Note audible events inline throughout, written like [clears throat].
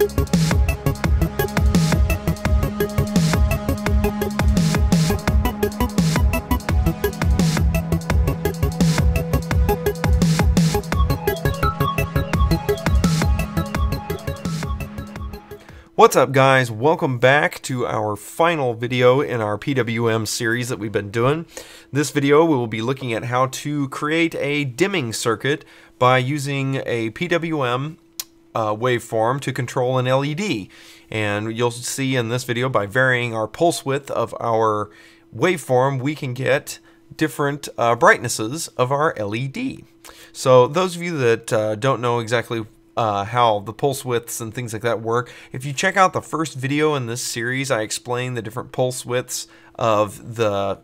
What's up guys? Welcome back to our final video in our PWM series that we've been doing. This video we will be looking at how to create a dimming circuit by using a PWM uh, waveform to control an LED. And you'll see in this video by varying our pulse width of our waveform we can get different uh, brightnesses of our LED. So those of you that uh, don't know exactly uh, how the pulse widths and things like that work. If you check out the first video in this series, I explain the different pulse widths of the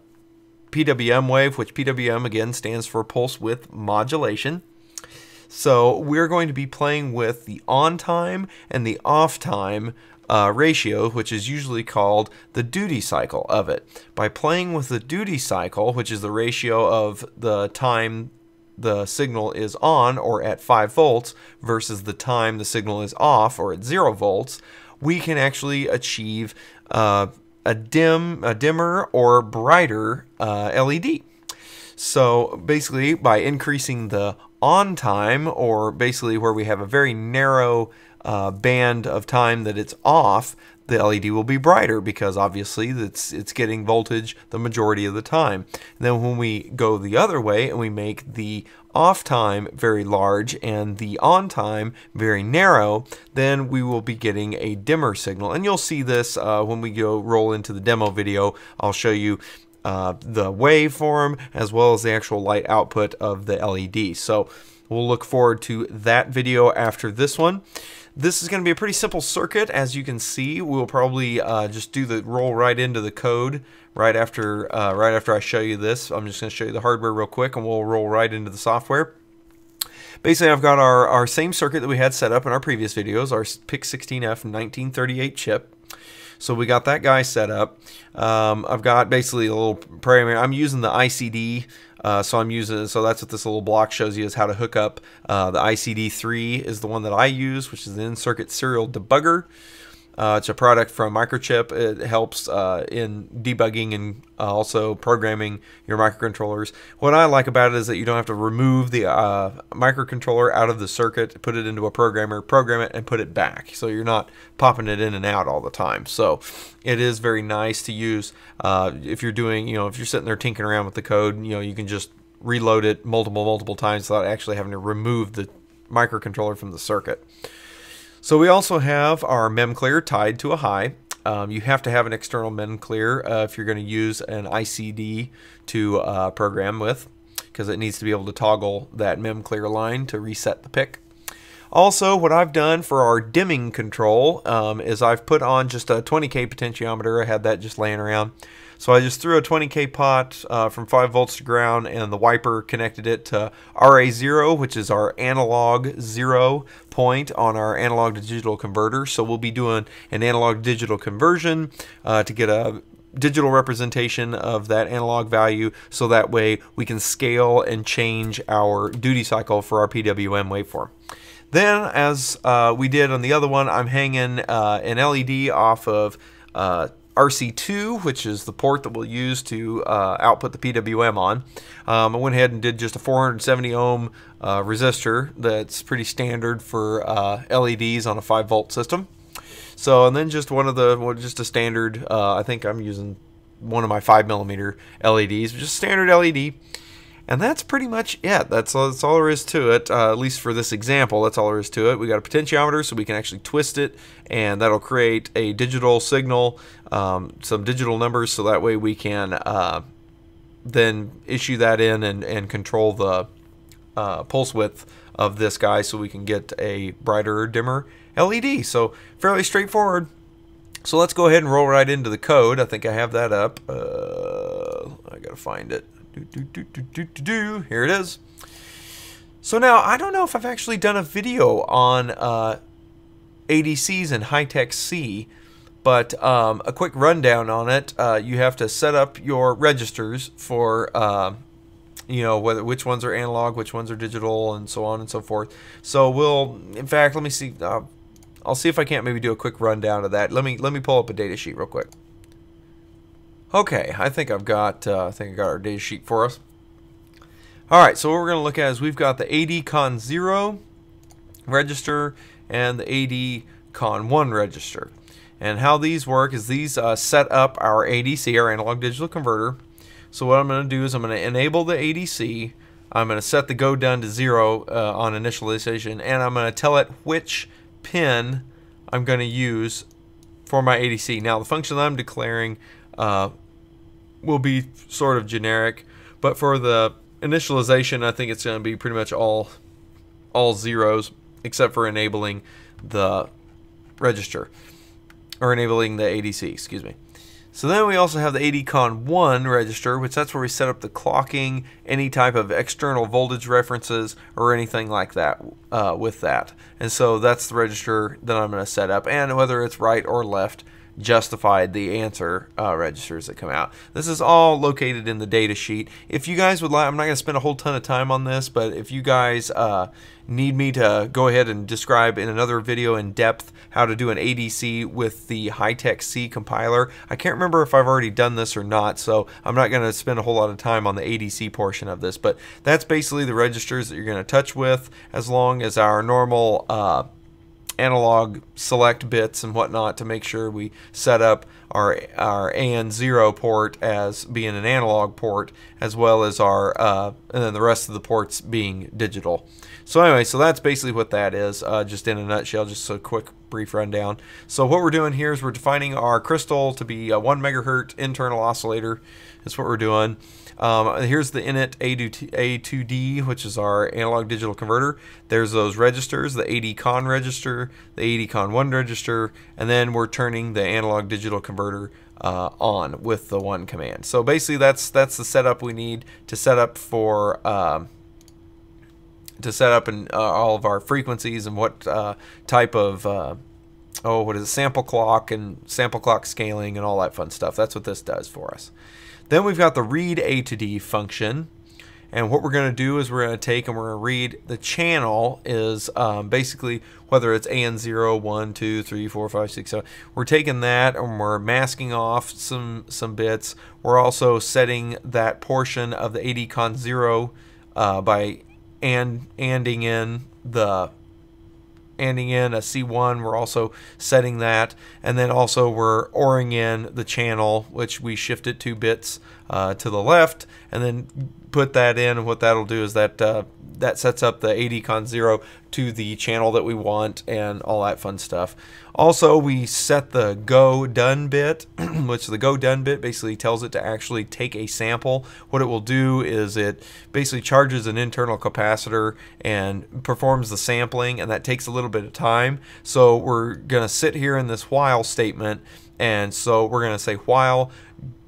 PWM wave, which PWM again stands for pulse width modulation. So we're going to be playing with the on time and the off time uh, ratio, which is usually called the duty cycle of it. By playing with the duty cycle, which is the ratio of the time the signal is on or at 5 volts versus the time the signal is off or at 0 volts, we can actually achieve uh, a dim, a dimmer or brighter uh, LED. So basically, by increasing the on time, or basically where we have a very narrow uh, band of time that it's off, the LED will be brighter because obviously it's it's getting voltage the majority of the time. And then when we go the other way and we make the off time very large and the on time very narrow, then we will be getting a dimmer signal. And you'll see this uh, when we go roll into the demo video. I'll show you uh, the waveform as well as the actual light output of the LED. So we'll look forward to that video after this one. This is going to be a pretty simple circuit. As you can see, we'll probably uh, just do the roll right into the code right after uh, right after I show you this. I'm just going to show you the hardware real quick and we'll roll right into the software. Basically, I've got our, our same circuit that we had set up in our previous videos, our PIC16F 1938 chip. So we got that guy set up. Um, I've got basically a little program. I'm using the ICD uh, so I'm using, so that's what this little block shows you is how to hook up. Uh, the ICD3 is the one that I use, which is the in-circuit serial debugger. Uh, it's a product from Microchip. It helps uh, in debugging and uh, also programming your microcontrollers. What I like about it is that you don't have to remove the uh, microcontroller out of the circuit, put it into a programmer, program it, and put it back. So you're not popping it in and out all the time. So it is very nice to use uh, if you're doing, you know, if you're sitting there tinkering around with the code, you know, you can just reload it multiple, multiple times without actually having to remove the microcontroller from the circuit. So we also have our memclear tied to a high. Um, you have to have an external memclear uh, if you're going to use an ICD to uh, program with because it needs to be able to toggle that memclear line to reset the PIC. Also, what I've done for our dimming control um, is I've put on just a 20K potentiometer. I had that just laying around. So I just threw a 20k pot uh, from 5 volts to ground and the wiper connected it to RA0 which is our analog zero point on our analog to digital converter. So we'll be doing an analog digital conversion uh, to get a digital representation of that analog value so that way we can scale and change our duty cycle for our PWM waveform. Then, as uh, we did on the other one, I'm hanging uh, an LED off of uh, RC2, which is the port that we'll use to uh, output the PWM on. Um, I went ahead and did just a 470 ohm uh, resistor that's pretty standard for uh, LEDs on a 5 volt system. So, and then just one of the, well, just a standard, uh, I think I'm using one of my 5 millimeter LEDs, just standard LED. And that's pretty much it. That's all, that's all there is to it, uh, at least for this example. That's all there is to it. We got a potentiometer, so we can actually twist it, and that'll create a digital signal, um, some digital numbers, so that way we can uh, then issue that in and, and control the uh, pulse width of this guy so we can get a brighter or dimmer LED. So fairly straightforward. So let's go ahead and roll right into the code. I think I have that up. Uh, I gotta find it. Do, do, do, Here it is. So now, I don't know if I've actually done a video on uh, ADCs and Hi-Tech C, but um, a quick rundown on it. Uh, you have to set up your registers for, uh, you know, whether which ones are analog, which ones are digital, and so on and so forth. So we'll, in fact, let me see. Uh, I'll see if I can't maybe do a quick rundown of that. Let me let me pull up a data sheet real quick. Okay, I think I've got uh, I think I got our data sheet for us. All right, so what we're going to look at is we've got the AD Con 0 register and the AD Con 1 register. And how these work is these uh, set up our ADC, our analog digital converter. So what I'm going to do is I'm going to enable the ADC. I'm going to set the go done to zero uh, on initialization, and I'm going to tell it which pin I'm going to use for my ADC. Now the function I'm declaring uh, will be sort of generic, but for the initialization, I think it's going to be pretty much all all zeros except for enabling the register or enabling the ADC, excuse me. So then we also have the ADCON 1 register, which that's where we set up the clocking, any type of external voltage references, or anything like that uh, with that. And so that's the register that I'm going to set up, and whether it's right or left, justified the answer uh, registers that come out. This is all located in the data sheet. If you guys would like, I'm not going to spend a whole ton of time on this, but if you guys uh, need me to go ahead and describe in another video in depth how to do an ADC with the Hi-Tech C compiler, I can't remember if I've already done this or not, so I'm not going to spend a whole lot of time on the ADC portion of this, but that's basically the registers that you're going to touch with as long as our normal uh, analog select bits and whatnot to make sure we set up our our AN0 port as being an analog port as well as our uh, and then the rest of the ports being digital. So anyway, so that's basically what that is, uh, just in a nutshell, just a quick brief rundown. So what we're doing here is we're defining our crystal to be a 1 megahertz internal oscillator. That's what we're doing. Um, here's the init A2D, which is our analog digital converter. There's those registers, the AD con register, the AD con 1 register, and then we're turning the analog digital converter uh, on with the one command. So basically that's that's the setup we need to set up for um, to set up in, uh, all of our frequencies and what uh, type of uh, oh what is it sample clock and sample clock scaling and all that fun stuff. That's what this does for us. Then we've got the read A to D function. And what we're going to do is we're going to take and we're going to read the channel is um, basically whether it's AN0, 1, 2, 3, 4, 5, 6, 7. We're taking that and we're masking off some, some bits. We're also setting that portion of the AD con 0 uh, by and anding in the anding in a C1. We're also setting that. And then also we're ORing in the channel, which we shifted two bits uh, to the left and then put that in. And what that'll do is that uh, that sets up the ADCON 0 to the channel that we want and all that fun stuff. Also, we set the go done bit, [clears throat] which the go done bit basically tells it to actually take a sample. What it will do is it basically charges an internal capacitor and performs the sampling, and that takes a little bit of time. So we're going to sit here in this while statement, and so we're going to say while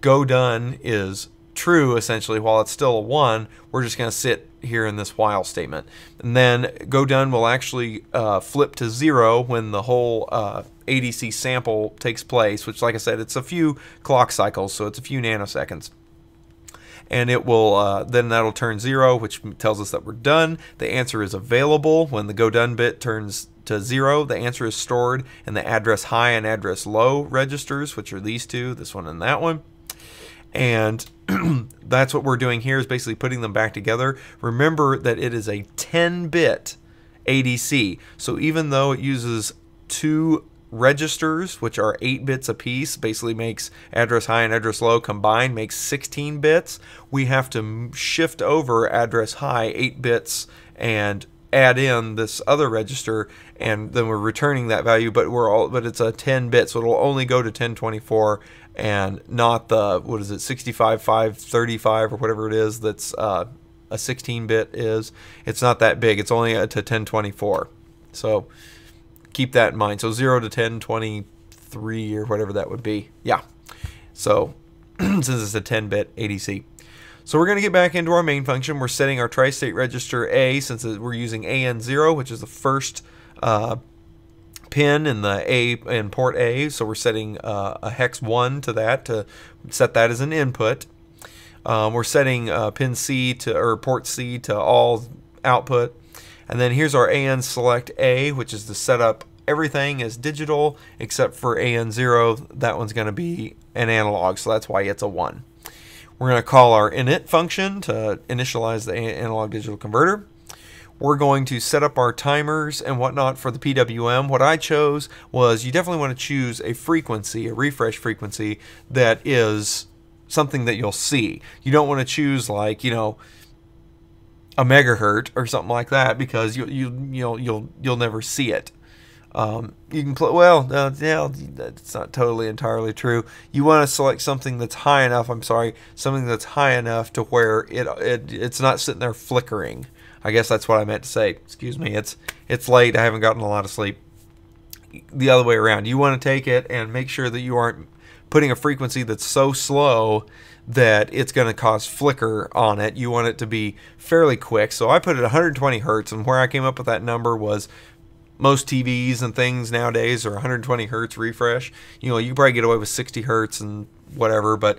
go done is true essentially. While it's still a 1 we're just going to sit here in this while statement. And then go done will actually uh, flip to 0 when the whole uh, ADC sample takes place which like I said it's a few clock cycles so it's a few nanoseconds. And it will uh, then that'll turn 0 which tells us that we're done. The answer is available. When the go done bit turns to 0 the answer is stored in the address high and address low registers which are these two this one and that one and [clears throat] that's what we're doing here is basically putting them back together. Remember that it is a 10-bit ADC. So even though it uses two registers, which are 8 bits apiece, basically makes address high and address low combined makes 16 bits, we have to shift over address high 8 bits and add in this other register and then we're returning that value but we're all but it's a 10 bit so it'll only go to 1024 and not the what is it 65 535 or whatever it is that's uh, a 16 bit is. It's not that big. It's only to 1024 so keep that in mind. So 0 to 1023 or whatever that would be. Yeah. So [clears throat] since it's a 10 bit ADC so we're going to get back into our main function. We're setting our tri-state register A since we're using AN0, which is the first uh, pin in the A in port A. So we're setting uh, a hex 1 to that to set that as an input. Um, we're setting uh, pin C to or port C to all output. And then here's our AN select A, which is to set up everything as digital except for AN0. That one's going to be an analog, so that's why it's a 1. We're going to call our init function to initialize the analog digital converter. We're going to set up our timers and whatnot for the PWM. What I chose was you definitely want to choose a frequency, a refresh frequency that is something that you'll see. You don't want to choose like, you know, a megahertz or something like that because you you you know you'll you'll never see it. Um, you can play well. Uh, yeah, that's not totally entirely true. You want to select something that's high enough. I'm sorry, something that's high enough to where it, it it's not sitting there flickering. I guess that's what I meant to say. Excuse me. It's it's late. I haven't gotten a lot of sleep. The other way around. You want to take it and make sure that you aren't putting a frequency that's so slow that it's going to cause flicker on it. You want it to be fairly quick. So I put it 120 hertz, and where I came up with that number was most TVs and things nowadays are 120 hertz refresh. You know, you probably get away with 60 hertz and whatever, but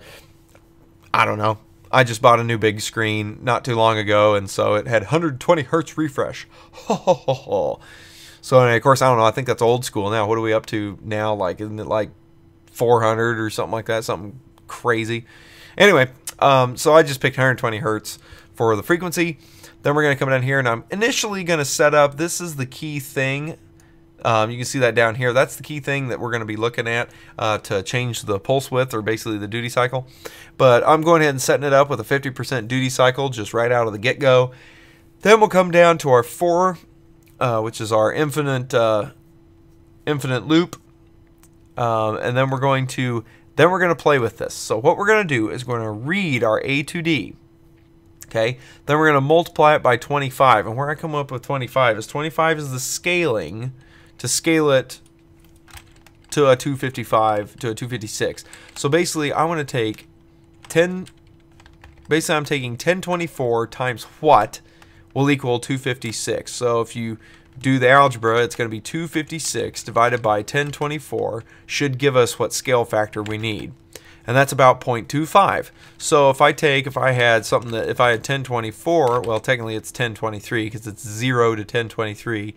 I don't know. I just bought a new big screen not too long ago, and so it had 120 hertz refresh. [laughs] so, of course, I don't know. I think that's old school now. What are we up to now? Like, isn't it like 400 or something like that? Something crazy. Anyway, um, so I just picked 120 hertz for the frequency. Then we're going to come down here and I'm initially going to set up, this is the key thing. Um, you can see that down here. That's the key thing that we're going to be looking at uh, to change the pulse width or basically the duty cycle. But I'm going ahead and setting it up with a 50% duty cycle just right out of the get-go. Then we'll come down to our 4, uh, which is our infinite, uh, infinite loop. Um, and then we're going to then we're going to play with this. So what we're going to do is we're going to read our A to D. Okay, then we're going to multiply it by 25. And where I come up with 25 is 25 is the scaling to scale it to a 255 to a 256. So basically, I want to take 10. Basically, I'm taking 1024 times what will equal 256. So if you do the algebra, it's going to be 256 divided by 1024 should give us what scale factor we need. And that's about 0.25. So if I take, if I had something that, if I had 1024, well, technically it's 1023 because it's 0 to 1023.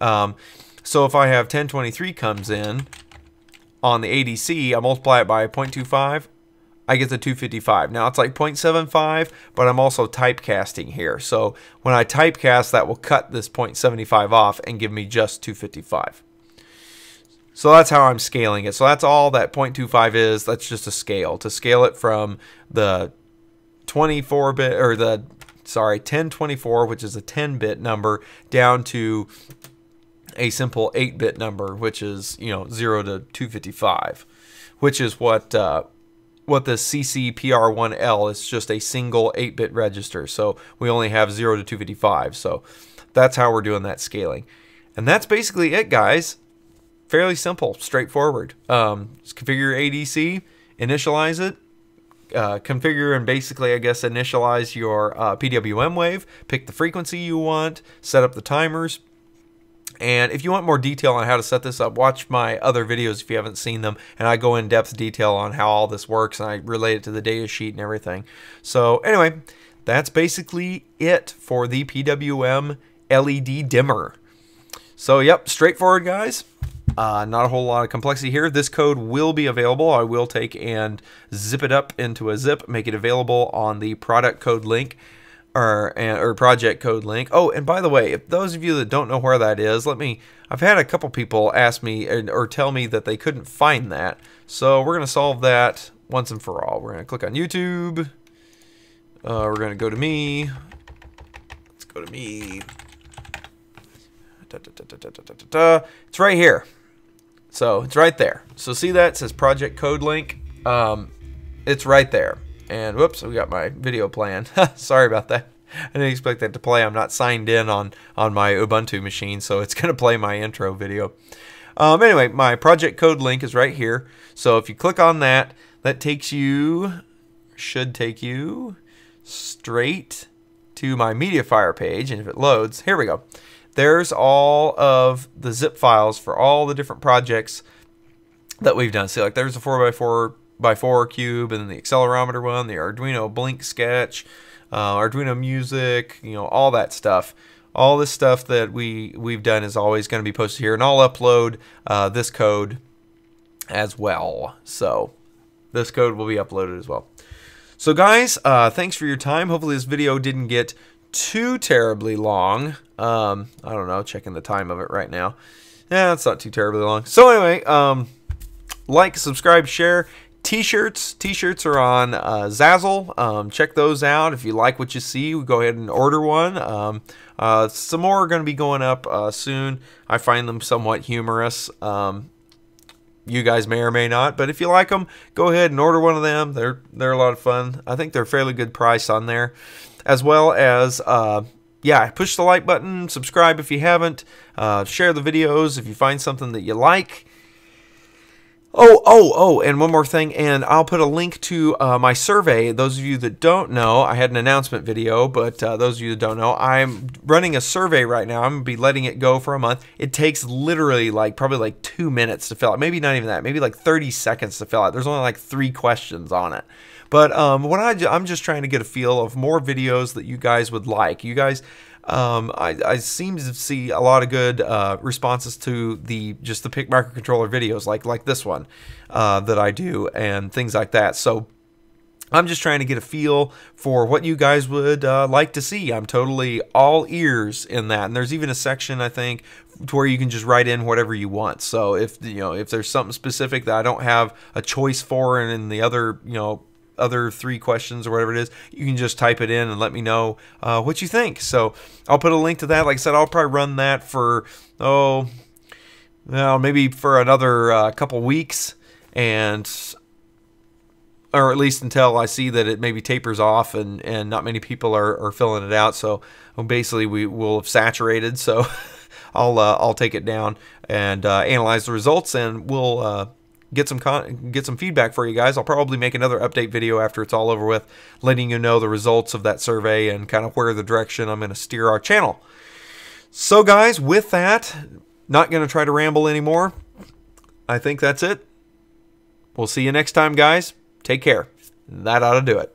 Um, so if I have 1023 comes in on the ADC, I multiply it by 0.25, I get the 255. Now it's like 0.75, but I'm also typecasting here. So when I typecast, that will cut this 0.75 off and give me just 255. So that's how I'm scaling it. So that's all that 0.25 is. That's just a scale. To scale it from the 24 bit or the sorry 1024, which is a 10 bit number, down to a simple 8 bit number, which is you know 0 to 255, which is what uh, what the CCPR1L is just a single 8-bit register. So we only have 0 to 255. So that's how we're doing that scaling. And that's basically it, guys. Fairly simple, straightforward. Um, configure your ADC, initialize it, uh, configure and basically, I guess, initialize your uh, PWM wave, pick the frequency you want, set up the timers, and if you want more detail on how to set this up, watch my other videos if you haven't seen them. And I go in depth detail on how all this works and I relate it to the data sheet and everything. So anyway, that's basically it for the PWM LED dimmer. So yep, straightforward guys. Uh, not a whole lot of complexity here. This code will be available. I will take and zip it up into a zip, make it available on the product code link or or project code link. Oh, and by the way, if those of you that don't know where that is, let me. I've had a couple people ask me or tell me that they couldn't find that, so we're gonna solve that once and for all. We're gonna click on YouTube. Uh, we're gonna go to me. Let's go to me. Da, da, da, it's right here. So it's right there. So see that it says project code link. Um, it's right there. And whoops, we got my video playing. [laughs] Sorry about that. I didn't expect that to play. I'm not signed in on, on my Ubuntu machine, so it's [laughs] going to play my intro video. Um, anyway, my project code link is right here. So if you click on that, that takes you, should take you straight to my MediaFire page. And if it loads, here we go. There's all of the zip files for all the different projects that we've done. See, like there's a 4x4 by 4 cube and then the accelerometer one, the Arduino Blink sketch, uh, Arduino music, you know, all that stuff. all this stuff that we we've done is always going to be posted here, and I'll upload uh, this code as well. So this code will be uploaded as well. So guys, uh, thanks for your time. Hopefully this video didn't get too terribly long. Um, I don't know, checking the time of it right now. Yeah, it's not too terribly long. So anyway, um, like, subscribe, share. T-shirts. T-shirts are on uh, Zazzle. Um, check those out. If you like what you see, go ahead and order one. Um, uh, some more are going to be going up uh, soon. I find them somewhat humorous. Um, you guys may or may not, but if you like them, go ahead and order one of them. They're they're a lot of fun. I think they're fairly good price on there, as well as uh, yeah, push the like button, subscribe if you haven't, uh, share the videos if you find something that you like. Oh, oh, oh, and one more thing, and I'll put a link to uh, my survey. Those of you that don't know, I had an announcement video, but uh, those of you that don't know, I'm running a survey right now. I'm going to be letting it go for a month. It takes literally like probably like two minutes to fill out. Maybe not even that. Maybe like 30 seconds to fill out. There's only like three questions on it. But um, what I, I'm just trying to get a feel of more videos that you guys would like. You guys um, I, I, seem to see a lot of good uh, responses to the just the PIC microcontroller videos, like like this one uh, that I do, and things like that. So I'm just trying to get a feel for what you guys would uh, like to see. I'm totally all ears in that, and there's even a section I think to where you can just write in whatever you want. So if you know if there's something specific that I don't have a choice for, and in the other you know other three questions or whatever it is, you can just type it in and let me know uh, what you think. So I'll put a link to that. Like I said, I'll probably run that for, oh, well, maybe for another uh, couple weeks and or at least until I see that it maybe tapers off and, and not many people are, are filling it out. So basically we will have saturated. So [laughs] I'll uh, I'll take it down and uh, analyze the results and we'll uh, get some get some feedback for you guys. I'll probably make another update video after it's all over with, letting you know the results of that survey and kind of where the direction I'm going to steer our channel. So guys, with that, not going to try to ramble anymore. I think that's it. We'll see you next time, guys. Take care. That ought to do it.